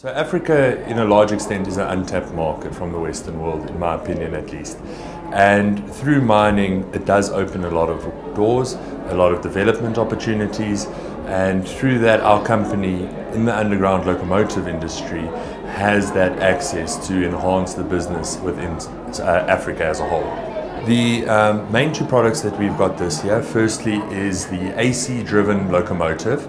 So Africa, in a large extent, is an untapped market from the Western world, in my opinion at least. And through mining, it does open a lot of doors, a lot of development opportunities, and through that, our company in the underground locomotive industry has that access to enhance the business within uh, Africa as a whole. The um, main two products that we've got this year, firstly, is the AC driven locomotive.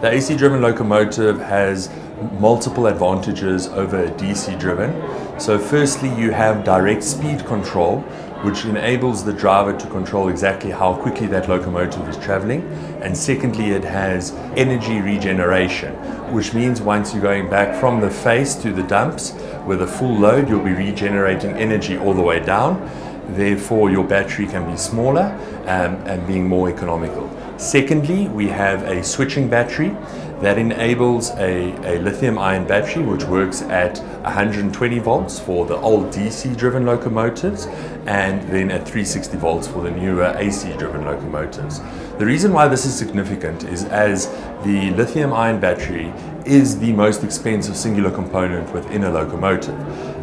The AC driven locomotive has multiple advantages over a DC driven. So firstly, you have direct speed control, which enables the driver to control exactly how quickly that locomotive is traveling. And secondly, it has energy regeneration, which means once you're going back from the face to the dumps with a full load, you'll be regenerating energy all the way down. Therefore, your battery can be smaller um, and being more economical. Secondly, we have a switching battery that enables a, a lithium ion battery which works at 120 volts for the old DC driven locomotives and then at 360 volts for the newer AC driven locomotives. The reason why this is significant is as the lithium ion battery is the most expensive singular component within a locomotive.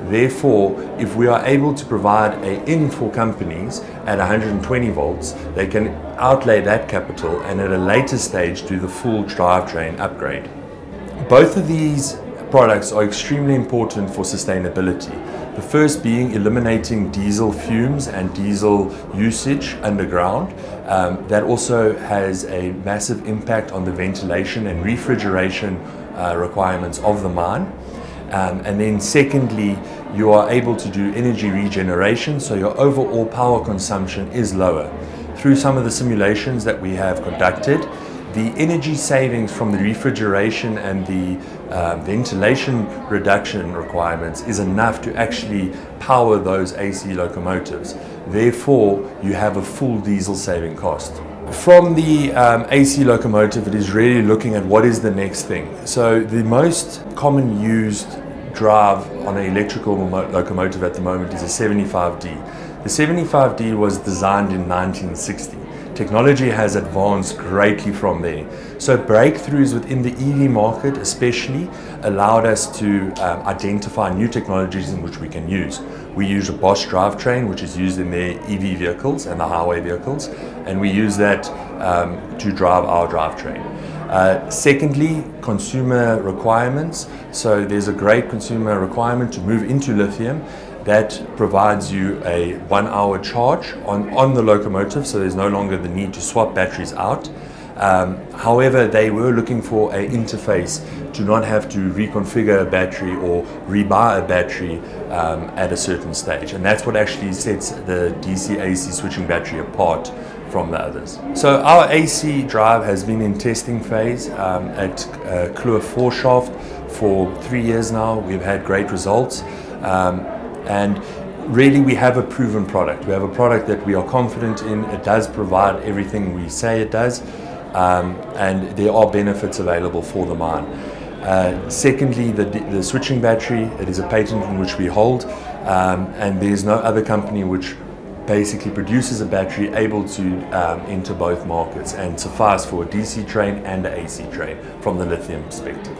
Therefore, if we are able to provide a in for companies at 120 volts, they can outlay that capital and at a later stage do the full drivetrain upgrade. Both of these products are extremely important for sustainability. The first being eliminating diesel fumes and diesel usage underground. Um, that also has a massive impact on the ventilation and refrigeration uh, requirements of the mine. Um, and then secondly, you are able to do energy regeneration, so your overall power consumption is lower. Through some of the simulations that we have conducted, the energy savings from the refrigeration and the uh, ventilation reduction requirements is enough to actually power those AC locomotives. Therefore, you have a full diesel saving cost. From the um, AC locomotive, it is really looking at what is the next thing. So the most common used drive on an electrical locomotive at the moment is a 75D. The 75D was designed in 1960. Technology has advanced greatly from there. So breakthroughs within the EV market especially allowed us to um, identify new technologies in which we can use. We use a Bosch drivetrain which is used in their EV vehicles and the highway vehicles and we use that um, to drive our drivetrain. Uh, secondly, consumer requirements. So there's a great consumer requirement to move into lithium that provides you a one hour charge on, on the locomotive, so there's no longer the need to swap batteries out. Um, however, they were looking for an interface to not have to reconfigure a battery or rebuy a battery um, at a certain stage. And that's what actually sets the DC AC switching battery apart from the others. So our AC drive has been in testing phase um, at uh, Kloof 4 shaft for three years now. We've had great results. Um, and really we have a proven product. We have a product that we are confident in. It does provide everything we say it does, um, and there are benefits available for the mine. Uh, secondly, the, the, switching battery, it is a patent in which we hold, um, and there's no other company which basically produces a battery able to um, enter both markets and suffice for a DC train and an AC train from the lithium perspective.